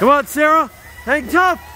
Come on, Sarah. Hang tough.